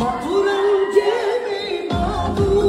Mağduren cemi mağdur?